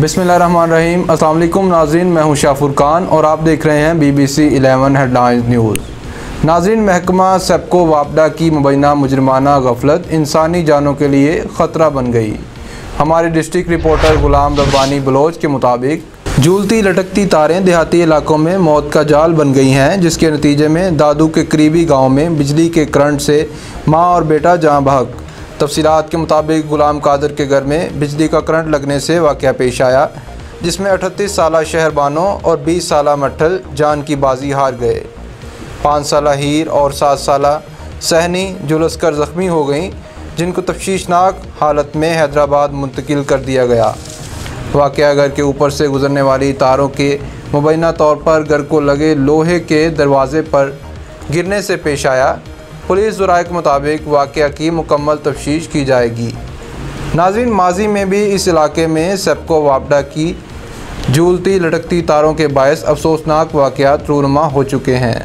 بسم اللہ الرحمن الرحیم السلام علیکم ناظرین میں ہوں شاہ فرقان اور آپ دیکھ رہے ہیں B B C eleven headlines news ناظرین، محکمہ سیپکو وابڈا کی مبینہ مجرمانہ غفلت انسانی جانوں کے لیے خطرہ بن گئی. ہمارے ڈسٹرکٹ رپورٹر غلام ربانی بلوچ کے مطابق، جھولتی لٹکتی تاریں دیہاتی علاقوں میں موت کا جال بن گئی ہیں، جس کے نتیجے میں دادو کے قریبی گاؤں میں بجلی کے کرنٹ سے ماں اور بیٹا جاں بحق تفصیلات کے مطابق غلام قادر کے گھر میں بجلی کا کرنٹ لگنے سے واقعہ پیش آیا، جس میں اٹھتیس سالہ شہر بانو اور بیس سالہ مٹھل جان کی بازی ہار گئے۔ پانچ سالہ ہیر اور سات سالہ سہنی جلس کر زخمی ہو گئیں، جن کو تفشیشناک حالت میں حیدرآباد منتقل کر دیا گیا۔ واقعہ گھر کے اوپر سے گزرنے والی تاروں کے مبینہ طور پر گھر کو لگے لوہے کے دروازے پر گرنے سے پیش آیا۔ پولیس ذرائع کے مطابق واقعہ کی مکمل تفتیش کی جائے گی۔ ناظرین، ماضی میں بھی اس علاقے میں سپکو وابڈا کی جھولتی لٹکتی تاروں کے باعث افسوسناک واقعات رونما ہو چکے ہیں۔